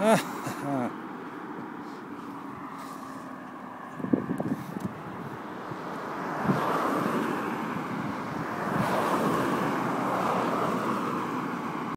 Huh. ah.